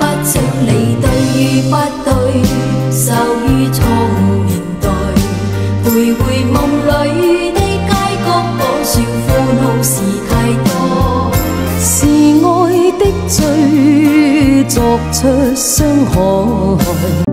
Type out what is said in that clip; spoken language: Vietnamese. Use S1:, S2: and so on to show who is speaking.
S1: 不想你對不對，受於錯誤年代，徘徊夢裏的街角講笑歡好事太多，
S2: 是愛的罪作出傷害。